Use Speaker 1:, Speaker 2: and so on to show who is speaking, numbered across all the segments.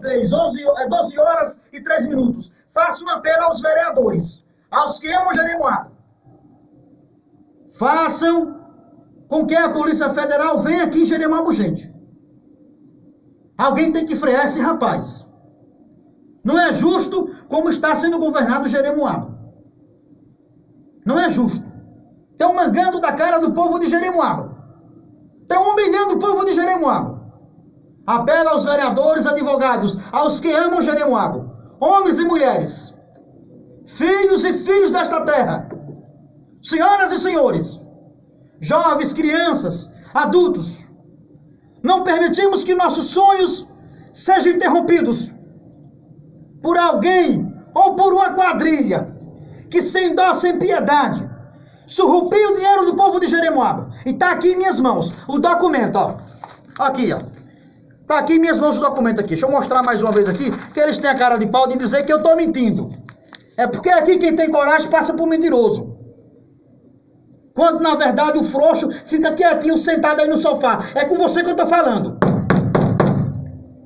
Speaker 1: vez, 11, 12 é, horas e 3 minutos. Faço um apelo aos vereadores, aos que amam Jeremoabo. Façam com que a Polícia Federal venha aqui em Jeremoabo, gente. Alguém tem que frear esse rapaz. Não é justo como está sendo governado Jeremoabo. Não é justo. Estão mangando da cara do povo de Jeremoabo. Estão humilhando o povo de Jeremoabo. Apelo aos vereadores, advogados, aos que amam Jeremoabo, homens e mulheres, filhos e filhos desta terra, senhoras e senhores, jovens, crianças, adultos, não permitimos que nossos sonhos sejam interrompidos por alguém ou por uma quadrilha que sem dó, sem piedade, surrupia o dinheiro do povo de Jeremoabo. E está aqui em minhas mãos o documento, ó. Aqui, ó. Tá aqui em minhas mãos o documento aqui. Deixa eu mostrar mais uma vez aqui, que eles têm a cara de pau de dizer que eu tô mentindo. É porque aqui quem tem coragem passa por mentiroso. Quando na verdade o frouxo fica quietinho, sentado aí no sofá. É com você que eu tô falando.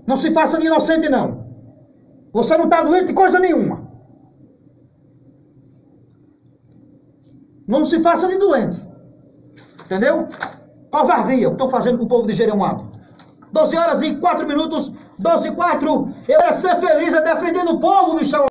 Speaker 1: Não se faça de inocente, não. Você não tá doente de coisa nenhuma. Não se faça de doente. Entendeu? Covardia, o que estão fazendo com o povo de Jeremoabo. 12 horas e 4 minutos, 12 e 4. Eu é ser feliz, é defendendo o povo, Michel.